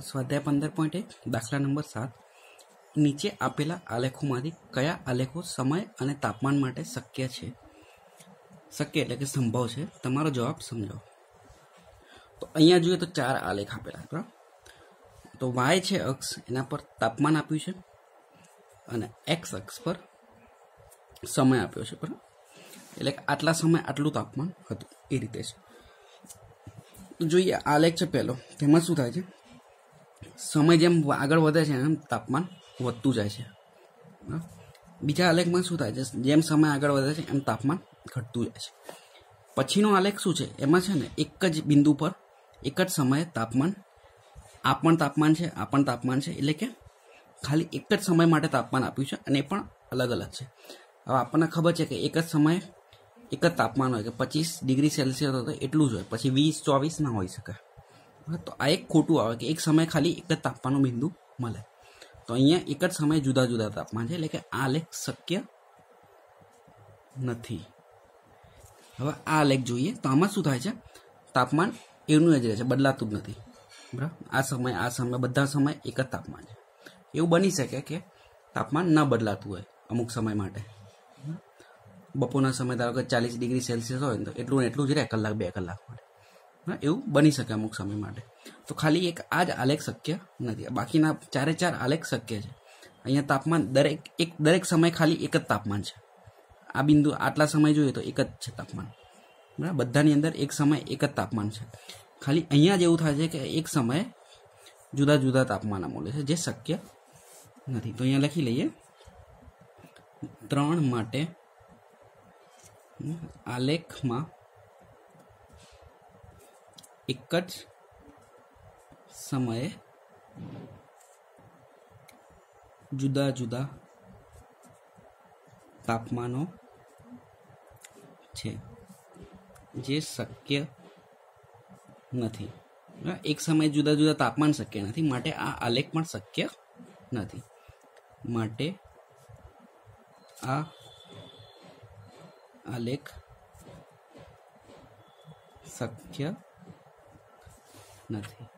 સ્વાધ્યાય પંદર પોઈન્ટ એક, દાખલા નંબર સાત. નીચે આપેલા આલેખોમાંથી કયા આલેખો સમય અને તાપમાન માટે શક્ય છે? શક્ય એટલે કે સંભવ છે. તમારો જવાબ સમજો. તો અહીંયા જોઈએ તો ચાર આલેખ આપેલા બરાબર? તો વાય છે અક્ષ, એના પર તાપમાન આપ્યું છે અને એક્સ અક્ષ પર સમય આપ્યો છે, બરાબર? એટલે આટલા સમય આટલું તાપમાન હતું, એ રીતે છે. જોઈએ, આલેખ છે પહેલો, તેમાં શું થાય છે? સમય જેમ આગળ વધે છે એમ તાપમાન વધતું જાય છે. બીજા આલેખમાં શું થાય છે? જેમ સમય આગળ વધે છે એમ તાપમાન ઘટતું જાય છે. પછીનો આલેખ શું છે? એમાં છે ને એક જ બિંદુ પર એક જ સમયે તાપમાન, આ પણ તાપમાન છે, આ પણ તાપમાન છે, એટલે કે ખાલી એક જ સમય માટે તાપમાન આપ્યું છે અને એ પણ અલગ અલગ છે. હવે આપણને ખબર છે કે એક જ સમયે એક જ તાપમાન હોય કે પચીસ ડિગ્રી સેલ્સિયસ હોય તો એટલું જ હોય. પછી વીસ, ચોવીસ ના હોઈ શકે? તો આ એક ખોટું આવે કે એક સમયે ખાલી એક જ તાપમાનનું બિંદુ મળે. તો અહીંયા એક જ સમયે જુદા જુદા તાપમાન છે એટલે કે આ લેખ શક્ય નથી. હવે આ લેખ જોઈએ તો આમાં શું થાય છે? તાપમાન એનું જ રહે છે બદલાતું જ નથી. બરાબર? આ સમય આ સમય બધા સમય એક જ તાપમાન છે. એવું બની શકે કે તાપમાન ન બદલાતું હોય અમુક સમય માટે. બપોરના સમય ધારો કે ચાલીસ ડિગ્રી સેલ્સિયસ હોય તો એટલું એટલું જ રહે કલાક બે કલાક માટે. હા, એવું બની શકે અમુક સમય માટે. તો ખાલી એક આ જ આલેખ શક્ય નથી. બાકીના ચારે ચાર આલેખ શક્ય છે. અહીંયા તાપમાન દરેક, એક, દરેક સમય ખાલી એક જ તાપમાન છે. આ બિંદુ આટલા સમય જોઈએ તો એક જ છે તાપમાન. બરાબર? બધાની અંદર એક સમય, એક જ તાપમાન છે. ખાલી અહીંયા જ એવું થાય છે કે એક સમયે જુદા જુદા તાપમાન મળે છે, જે શક્ય નથી. તો અહીંયા લખી લઈએ. ત્રણ માટે આલેખમાં એક જ સમયે જુદા જુદા તાપમાનો છે, જે શક્ય નથી. એક સમયે જુદા જુદા તાપમાન શક્ય નથી, માટે આ આલેખ પણ શક્ય નથી. માટે આ આલેખ શક્ય નથી